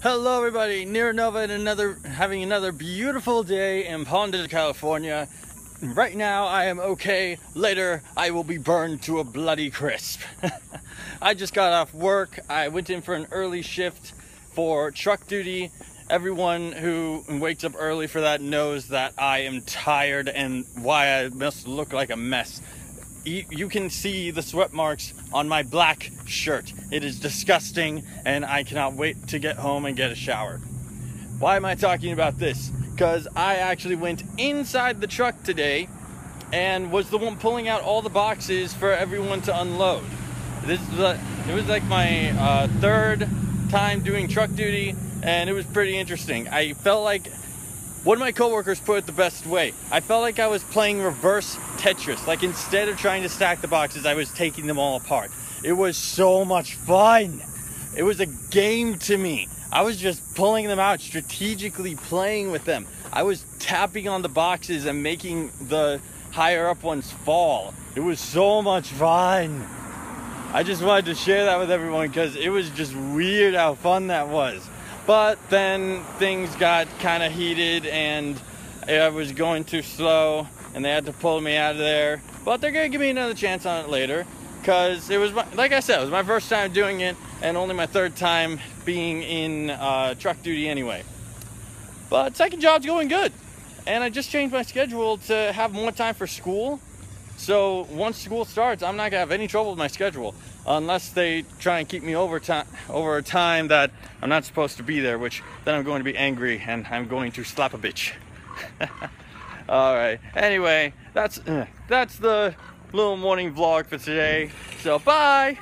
Hello everybody, Nero Nova and another having another beautiful day in Desert, California. Right now I am okay. Later I will be burned to a bloody crisp. I just got off work. I went in for an early shift for truck duty. Everyone who wakes up early for that knows that I am tired and why I must look like a mess you can see the sweat marks on my black shirt. It is disgusting and I cannot wait to get home and get a shower. Why am I talking about this? Because I actually went inside the truck today and was the one pulling out all the boxes for everyone to unload. This is a, it was like my uh, third time doing truck duty and it was pretty interesting. I felt like one of my coworkers put it the best way. I felt like I was playing reverse Tetris. Like instead of trying to stack the boxes, I was taking them all apart. It was so much fun. It was a game to me. I was just pulling them out, strategically playing with them. I was tapping on the boxes and making the higher up ones fall. It was so much fun. I just wanted to share that with everyone because it was just weird how fun that was. But then things got kind of heated and I was going too slow and they had to pull me out of there. But they're to give me another chance on it later because it was, my, like I said, it was my first time doing it and only my third time being in uh, truck duty anyway. But second job's going good. And I just changed my schedule to have more time for school so once school starts, I'm not gonna have any trouble with my schedule unless they try and keep me over time over a time that I'm not supposed to be there, which then I'm going to be angry and I'm going to slap a bitch. All right. Anyway, that's that's the little morning vlog for today. So bye.